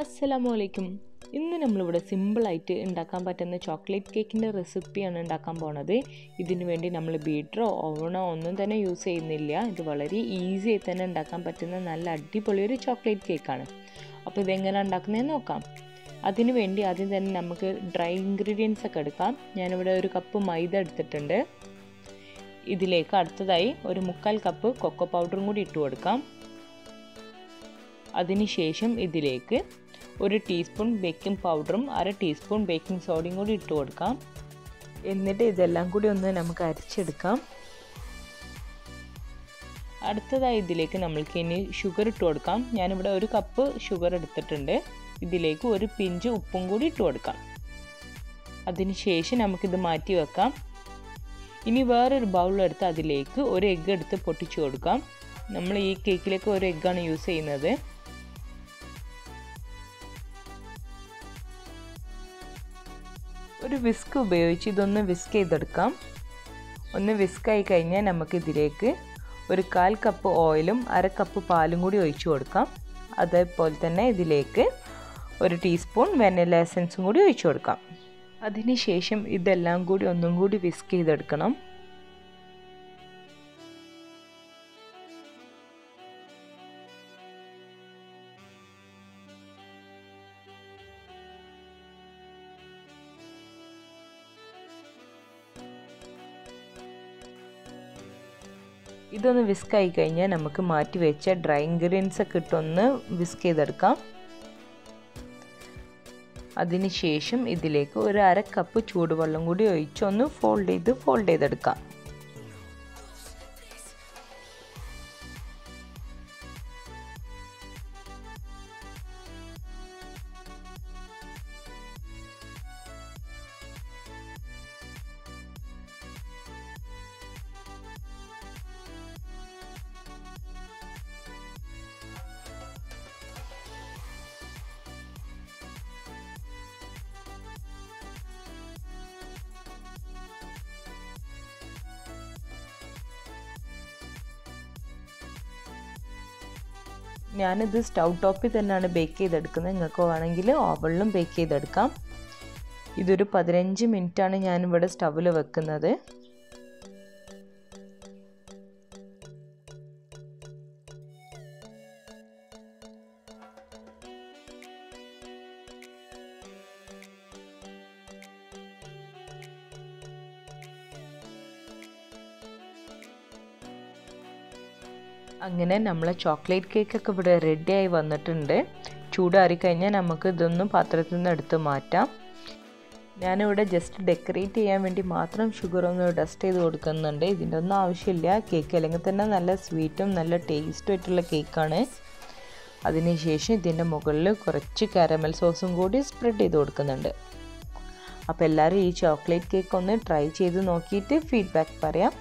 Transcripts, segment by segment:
അസ്സലാമു അലൈക്കും. ഇന്ന് നമ്മളിവിടെ സിമ്പിളായിട്ട് ഉണ്ടാക്കാൻ പറ്റുന്ന ചോക്ലേറ്റ് കേക്കിന്റെ റെസിപ്പിയാണ് ഉണ്ടാക്കാൻ പോണത്. ഇതിനു വേണ്ടി നമ്മൾ ബീറ്ററോ ഓവണോ ഒന്നും തന്നെ യൂസ് ചെയ്യുന്നില്ല. ഇത് വളരെ ഈസി ആയി തന്നെ ഉണ്ടാക്കാൻ പറ്റുന്ന നല്ല അടിപൊളി ഒരു ചോക്ലേറ്റ് കേക്കാണ്. അപ്പോൾ ഇതെങ്ങനെ ഉണ്ടാക്കുന്നതെന്ന് നോക്കാം. അതിനു വേണ്ടി ആദ്യം തന്നെ നമുക്ക് ഡ്രൈ ഇൻഗ്രീഡിയൻസ് ഒക്കെ എടുക്കാം. ഞാനിവിടെ ഒരു കപ്പ് മൈദ എടുത്തിട്ടുണ്ട്. ഇതിലേക്ക് അടുത്തതായി ഒരു മുക്കാൽ കപ്പ് കൊക്കോ പൗഡറും കൂടി ഇട്ട് കൊടുക്കാം. അതിനുശേഷം ഇതിലേക്ക് ഒരു ടീസ്പൂൺ ബേക്കിംഗ് പൗഡറും അര ടീസ്പൂൺ ബേക്കിംഗ് സോഡയും കൂടി ഇട്ട് കൊടുക്കാം. എന്നിട്ട് ഇതെല്ലാം കൂടി ഒന്ന് നമുക്ക് അരിച്ചെടുക്കാം. അടുത്തതായി ഇതിലേക്ക് നമ്മൾക്ക് ഇനി ഷുഗർ ഇട്ട് കൊടുക്കാം. ഞാനിവിടെ ഒരു കപ്പ് ഷുഗർ എടുത്തിട്ടുണ്ട്. ഇതിലേക്ക് ഒരു പിഞ്ച് ഉപ്പും കൂടി ഇട്ട് കൊടുക്കാം. അതിനുശേഷം നമുക്കിത് മാറ്റി വെക്കാം. ഇനി വേറൊരു ബൗളെടുത്ത് അതിലേക്ക് ഒരു എഗ്ഗ് എടുത്ത് പൊട്ടിച്ചു കൊടുക്കാം. നമ്മൾ ഈ കേക്കിലേക്ക് ഒരു എഗ്ഗാണ് യൂസ് ചെയ്യുന്നത്. വിസ്ക് ഉപയോഗിച്ച് ഇതൊന്ന് വിസ്ക് ചെയ്തെടുക്കാം. ഒന്ന് വിസ്ക് ആയി കഴിഞ്ഞാൽ നമുക്കിതിലേക്ക് ഒരു കാൽ കപ്പ് ഓയിലും അര കപ്പ് പാലും കൂടി ഒഴിച്ചു കൊടുക്കാം. അതേപോലെ തന്നെ ഇതിലേക്ക് ഒരു ടീസ്പൂൺ വെനില എസൻസും കൂടി ഒഴിച്ചു കൊടുക്കാം. അതിനുശേഷം ഇതെല്ലാം കൂടി ഒന്നും കൂടി വിസ്ക് ചെയ്തെടുക്കണം. ഇതൊന്ന് വിസ്ക് ആയി കഴിഞ്ഞാൽ നമുക്ക് മാറ്റി വെച്ച ഡ്രൈ ഇൻഗ്രീഡിയൻസ് ഒക്കെ ഇട്ടൊന്ന് വിസ്ക് ചെയ്തെടുക്കാം. അതിനുശേഷം ഇതിലേക്ക് ഒരു അര കപ്പ് ചൂടുവെള്ളം കൂടി ഒഴിച്ചൊന്ന് ഫോൾഡ് ചെയ്ത് ഫോൾഡ് ചെയ്തെടുക്കാം. ഞാനിത് സ്റ്റൗ ടോപ്പിൽ തന്നെയാണ് ബേക്ക് ചെയ്തെടുക്കുന്നത്. നിങ്ങൾക്ക് വേണമെങ്കിൽ ഓവണിലും ബേക്ക് ചെയ്തെടുക്കാം. ഇതൊരു പതിനഞ്ച് മിനിറ്റാണ് ഞാനിവിടെ സ്റ്റൗവിൽ വെക്കുന്നത്. അങ്ങനെ നമ്മളെ ചോക്ലേറ്റ് കേക്കൊക്കെ ഇവിടെ റെഡിയായി വന്നിട്ടുണ്ട്. ചൂടാറി കഴിഞ്ഞാൽ നമുക്ക് ഇതൊന്നും പാത്രത്തിൽ നിന്ന് എടുത്ത് മാറ്റാം. ഞാനിവിടെ ജസ്റ്റ് ഡെക്കറേറ്റ് ചെയ്യാൻ വേണ്ടി മാത്രം ഷുഗർ ഒന്ന് ഡസ്റ്റ് ചെയ്ത് കൊടുക്കുന്നുണ്ട്. ഇതിന്റെ ഒന്നും ആവശ്യമില്ല. കേക്ക് അല്ലെങ്കിൽ തന്നെ നല്ല സ്വീറ്റും നല്ല ടേസ്റ്റും ആയിട്ടുള്ള കേക്കാണ് അതിനുശേഷം ഇതിന്റെ മുകളിൽ കുറച്ച് കാരമൽ സോസും കൂടി സ്പ്രെഡ് ചെയ്ത് കൊടുക്കുന്നുണ്ട്. അപ്പോൾ എല്ലാവരും ഈ ചോക്ലേറ്റ് കേക്ക് ഒന്ന് ട്രൈ ചെയ്ത് നോക്കിയിട്ട് ഫീഡ്ബാക്ക് പറയാം.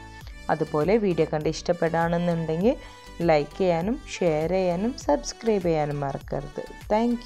അതുപോലെ വീഡിയോ കണ്ട് ഇഷ്ടപ്പെടുകയാണെന്നുണ്ടെങ്കിൽ ലൈക്ക് ചെയ്യാനും ഷെയർ ചെയ്യാനും സബ്സ്ക്രൈബ് ചെയ്യാനും മറക്കരുത്. താങ്ക്